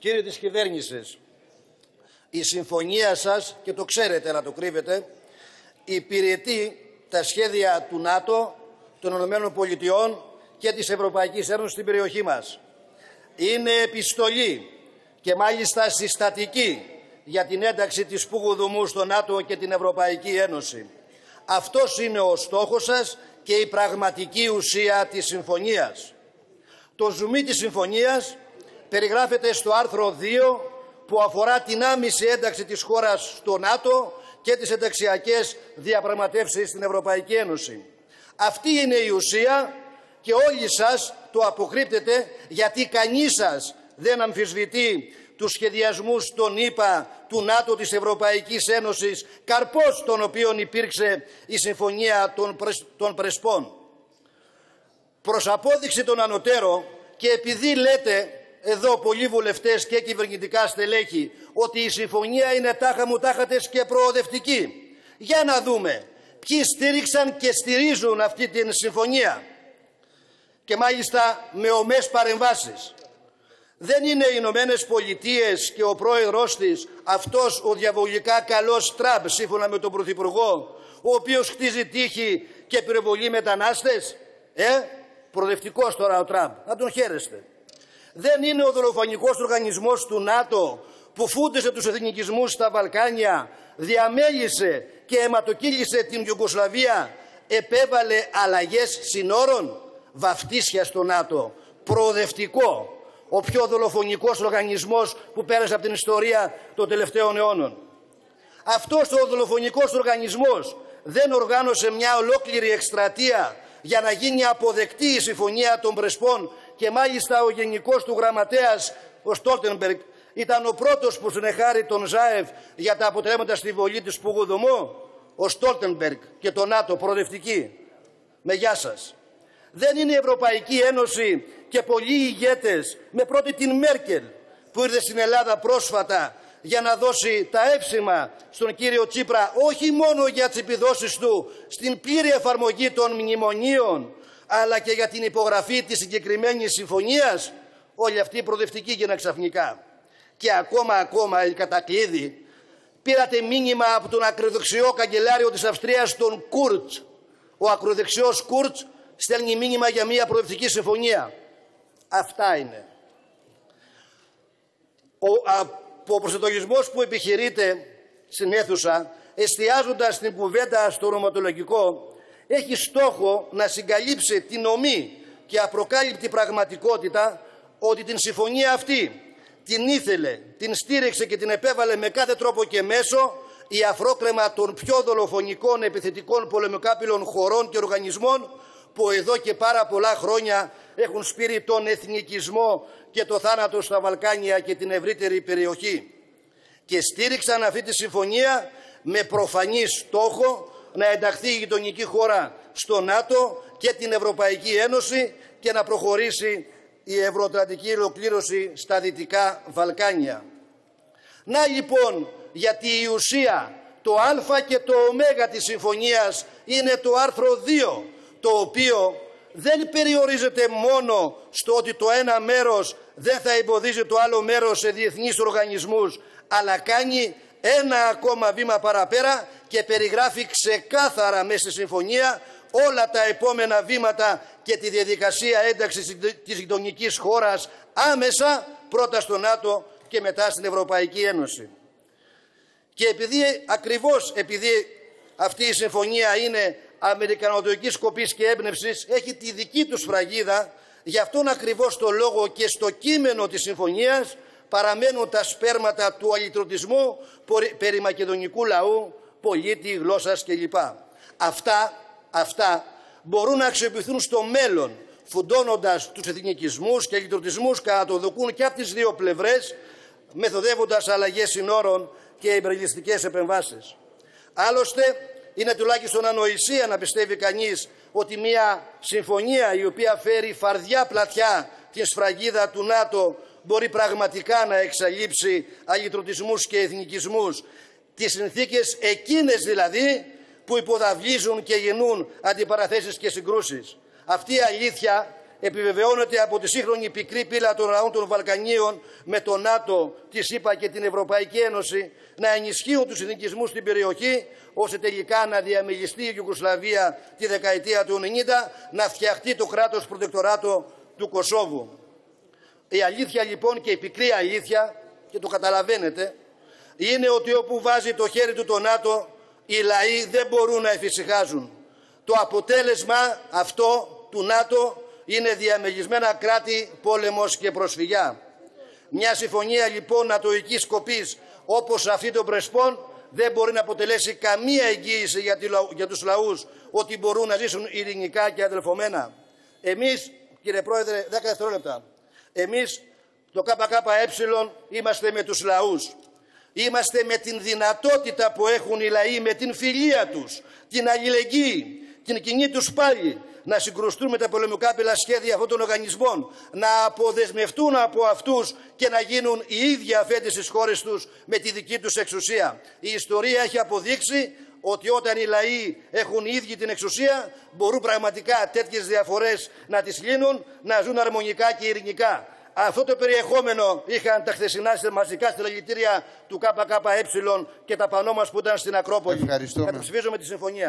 Κύριε της κυβέρνησης, η συμφωνία σας, και το ξέρετε να το κρύβετε, υπηρετεί τα σχέδια του ΝΑΤΟ, των Ηνωμένων Πολιτειών και της Ευρωπαϊκής Ένωσης στην περιοχή μας. Είναι επιστολή και μάλιστα συστατική για την ένταξη της Πουγουδουμού στο ΝΑΤΟ και την Ευρωπαϊκή Ένωση. Αυτός είναι ο στόχος σας και η πραγματική ουσία της συμφωνίας. Το ζουμί της συμφωνίας περιγράφεται στο άρθρο 2 που αφορά την άμεση ένταξη της χώρας στο ΝΑΤΟ και τις ενταξιακές διαπραγματεύσεις στην Ευρωπαϊκή Ένωση. Αυτή είναι η ουσία και όλοι σας το αποκρύπτετε γιατί κανείς σας δεν αμφισβητεί τους σχεδιασμούς των ΗΠΑ, του ΝΑΤΟ, της Ευρωπαϊκής Ένωσης, καρπός των οποίων υπήρξε η Συμφωνία των, των Πρεσπών. Προς απόδειξη των ανωτέρων και επειδή λέτε εδώ πολλοί βουλευτές και κυβερνητικά στελέχη ότι η συμφωνία είναι τάχα μου τάχατες και προοδευτική. Για να δούμε ποιοι στήριξαν και στηρίζουν αυτή την συμφωνία και μάλιστα με ομές παρεμβάσεις. Δεν είναι οι Ηνωμένε Πολιτείες και ο πρόεδρος της αυτός ο διαβολικά καλός Τραμπ σύμφωνα με τον Πρωθυπουργό ο οποίος χτίζει τύχη και πυροβολεί μετανάστες. Ε, προοδευτικός τώρα ο Τραμπ. Να τον χαίρεστε. Δεν είναι ο δολοφονικός οργανισμός του ΝΑΤΟ που φούντισε τους εθνικισμούς στα Βαλκάνια, διαμέλυσε και αιματοκύλησε την Ιουγκοσλαβία, επέβαλε αλλαγές συνόρων, βαφτίσια στο ΝΑΤΟ, προοδευτικό, ο πιο δολοφονικός οργανισμός που πέρασε από την ιστορία των τελευταίων αιώνων. Αυτός ο δολοφονικός οργανισμός δεν οργάνωσε μια ολόκληρη εκστρατεία για να γίνει αποδεκτή η συμφωνία των Πρεσπών και μάλιστα ο γενικός του γραμματέας, ο Στόλτενμπεργκ, ήταν ο πρώτος που συνεχάρει τον Ζάεφ για τα αποτελέσματα στη βολή της Πουγουδομό, ο Στόλτενμπεργκ και το ΝΑΤΟ προοδευτική. Με γεια σας. Δεν είναι η Ευρωπαϊκή Ένωση και πολλοί ηγέτες, με πρώτη την Μέρκελ, που ήρθε στην Ελλάδα πρόσφατα για να δώσει τα έψημα στον κύριο Τσίπρα όχι μόνο για τις επιδόσεις του στην πλήρη εφαρμογή των μνημονίων αλλά και για την υπογραφή της συγκεκριμένης συμφωνίας όλοι αυτοί οι προοδευτικοί γίναν ξαφνικά. Και ακόμα ακόμα η κατακλείδη πήρατε μήνυμα από τον ακροδεξιό καγκελάριο της Αυστρίας τον Κούρτς. Ο ακροδεξιός Κούρτς στέλνει μήνυμα για μια προοδευτική συμφωνία. Αυτά είναι. Ο, ο προσετογισμός που επιχειρείται στην αίθουσα εστιάζοντας την κουβέντα στο ρωματολογικό έχει στόχο να συγκαλύψει την ομή και απροκάλυπτη πραγματικότητα ότι την συμφωνία αυτή την ήθελε, την στήριξε και την επέβαλε με κάθε τρόπο και μέσο η αφρόκρεμα των πιο δολοφονικών επιθετικών πολεμικάπηλων χωρών και οργανισμών που εδώ και πάρα πολλά χρόνια έχουν σπείρει τον εθνικισμό και το θάνατο στα Βαλκάνια και την ευρύτερη περιοχή. Και στήριξαν αυτή τη συμφωνία με προφανή στόχο να ενταχθεί η γειτονική χώρα στο ΝΑΤΟ και την Ευρωπαϊκή Ένωση και να προχωρήσει η ευρωατλαντική ολοκλήρωση στα Δυτικά Βαλκάνια. Να λοιπόν γιατί η ουσία, το α και το ω της συμφωνίας είναι το άρθρο 2, το οποίο δεν περιορίζεται μόνο στο ότι το ένα μέρος δεν θα εμποδίζει το άλλο μέρος σε διεθνείς οργανισμούς, αλλά κάνει ένα ακόμα βήμα παραπέρα και περιγράφει ξεκάθαρα μέσα στη συμφωνία όλα τα επόμενα βήματα και τη διαδικασία ένταξης της γειτονικής χώρας άμεσα πρώτα στο ΝΑΤΟ και μετά στην Ευρωπαϊκή Ένωση. Και επειδή ακριβώς επειδή αυτή η συμφωνία είναι αμερικανοδοτικής σκοπής και έμπνευσης έχει τη δική του σφραγίδα γι' αυτόν ακριβώς το λόγο και στο κείμενο της συμφωνίας παραμένουν τα σπέρματα του αλυτρωτισμού περί μακεδονικού λαού, πολίτη, γλώσσας κλπ. Αυτά, αυτά μπορούν να αξιοποιηθούν στο μέλλον φουντώνοντας τους εθνικισμούς και αλυτρωτισμούς κατά το δοκούν και από τις δύο πλευρές μεθοδεύοντας αλλαγές συνόρων και εμπρελιστικές επεμβάσεις. Άλλωστε, είναι τουλάχιστον ανοησία να πιστεύει κανείς ότι μια συμφωνία η οποία φέρει φαρδιά πλατιά την σφραγίδα του ΝΑΤΟ μπορεί πραγματικά να εξαλείψει αγιτρωτισμούς και εθνικισμούς, τις συνθήκες εκείνες δηλαδή που υποδαβλίζουν και γεννούν αντιπαραθέσεις και συγκρούσεις. Αυτή η αλήθεια επιβεβαιώνεται από τη σύγχρονη πικρή πύλα των λαών των Βαλκανίων με το ΝΑΤΟ, τη ΣΥΠΑ και την Ευρωπαϊκή Ένωση να ενισχύουν τους εθνικισμούς στην περιοχή ώστε τελικά να διαμελιστεί η Ιουγκοσλαβία τη δεκαετία του 90 να φτιαχτεί το κράτος προτεκτοράτο του Κωσόβου. Η αλήθεια λοιπόν και η πικρή αλήθεια και το καταλαβαίνετε είναι ότι όπου βάζει το χέρι του το ΝΑΤΟ οι λαοί δεν μπορούν να εφησυχάζουν. Το αποτέλεσμα αυτό του ΝΑΤΟ είναι διαμεγισμένα κράτη, πόλεμος και προσφυγιά. Μια συμφωνία λοιπόν νατοικής σκοπής όπως αυτή των Πρεσπών δεν μπορεί να αποτελέσει καμία εγγύηση για, για τους λαούς ότι μπορούν να ζήσουν ειρηνικά και αδελφομένα. Εμείς, κύριε Πρόεδρε, 10 δευτερόλεπτα, εμείς το ΚΚΕ είμαστε με τους λαούς. Είμαστε με την δυνατότητα που έχουν οι λαοί, με την φιλία τους, την αλληλεγγύη, την κοινή τους πάλι, να συγκρουστούν με τα πολεμικά σχέδια αυτών των οργανισμών, να αποδεσμευτούν από αυτούς και να γίνουν οι ίδιοι αφέντες στις χώρες τους με τη δική τους εξουσία. Η ιστορία έχει αποδείξει ότι όταν οι λαοί έχουν οι ίδιοι την εξουσία μπορούν πραγματικά τέτοιες διαφορές να τις λύνουν, να ζουν αρμονικά και ειρηνικά. Αυτό το περιεχόμενο είχαν τα χθεσινά μαζικά συλλογητήρια του ΚΚΕ και τα πανό μας που ήταν στην Ακρόπολη. Ευχαριστούμε. Καταψηφίζουμε τη συμφωνία.